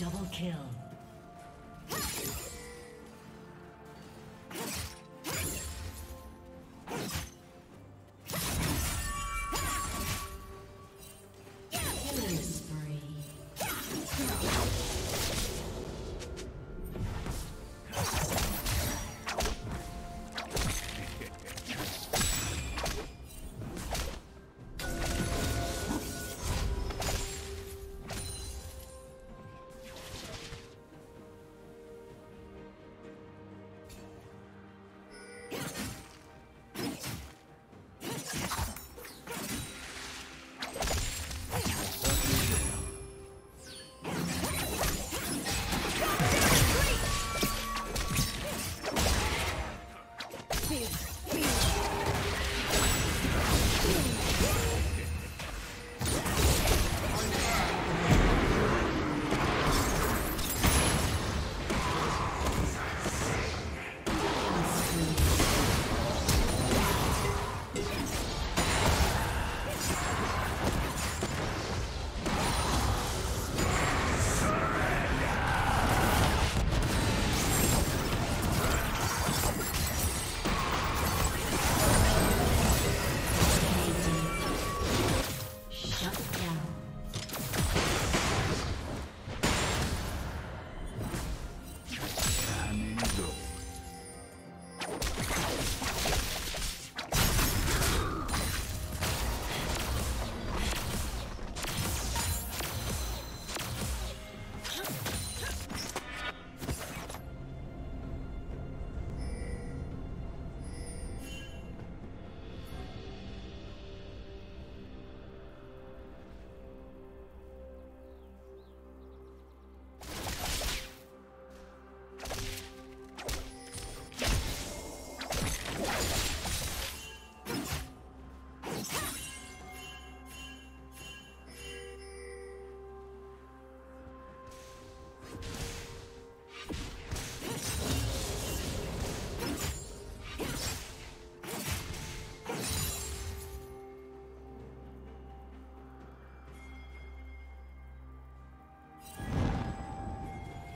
Double kill.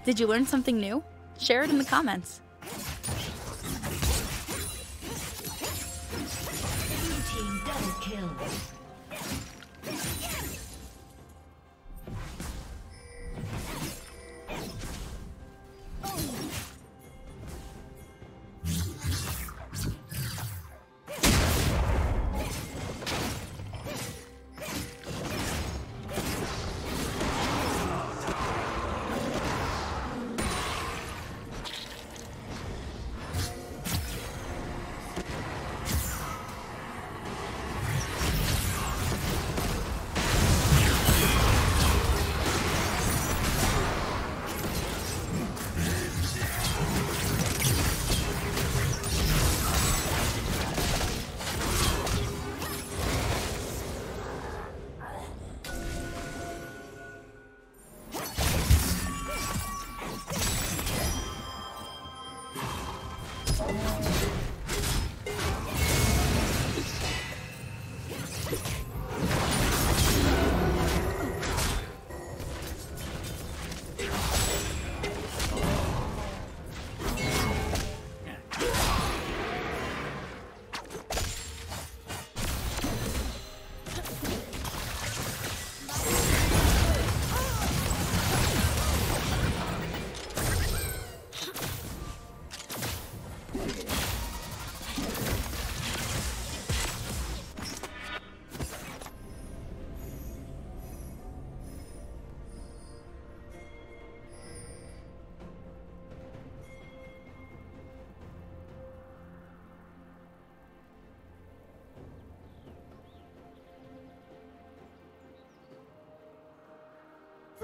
Did you learn something new? Share it in the comments. Blue team double kill.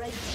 Red team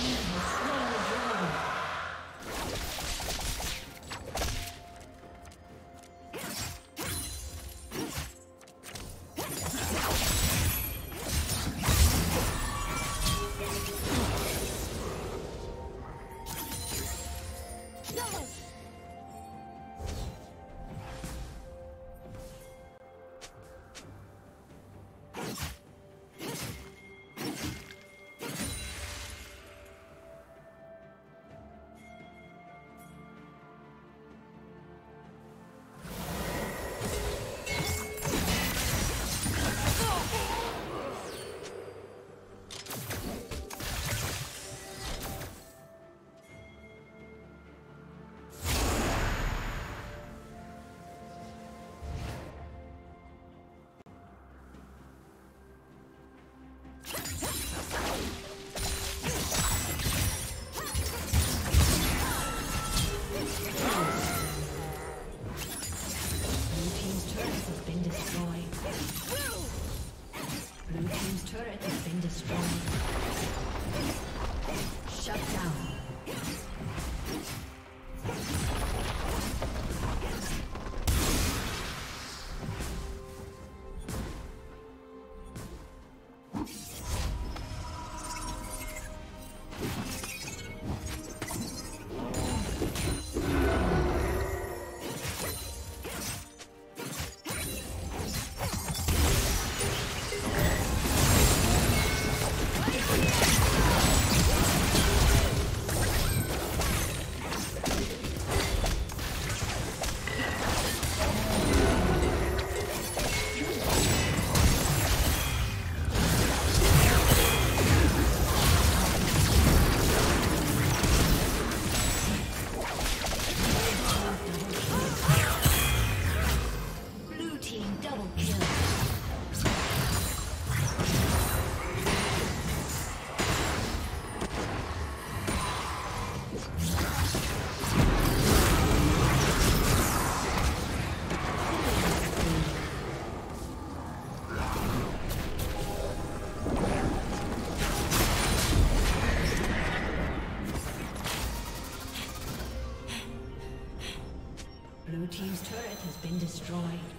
been destroyed.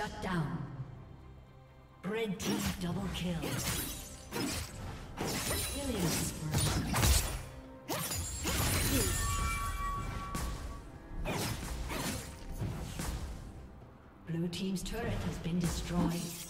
Shut down. Red team double kill. Killing spree. Blue team's turret has been destroyed.